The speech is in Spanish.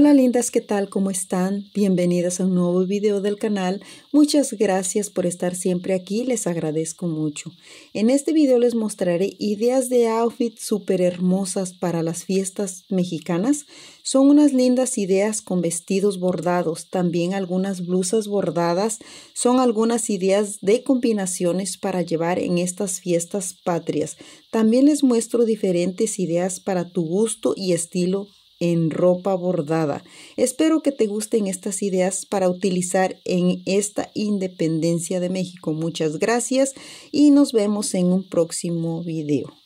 lindas, ¿qué tal? ¿Cómo están? Bienvenidas a un nuevo video del canal. Muchas gracias por estar siempre aquí, les agradezco mucho. En este video les mostraré ideas de outfit súper hermosas para las fiestas mexicanas. Son unas lindas ideas con vestidos bordados, también algunas blusas bordadas. Son algunas ideas de combinaciones para llevar en estas fiestas patrias. También les muestro diferentes ideas para tu gusto y estilo en ropa bordada. Espero que te gusten estas ideas para utilizar en esta independencia de México. Muchas gracias y nos vemos en un próximo video.